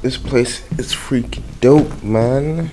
This place is freaking dope, man.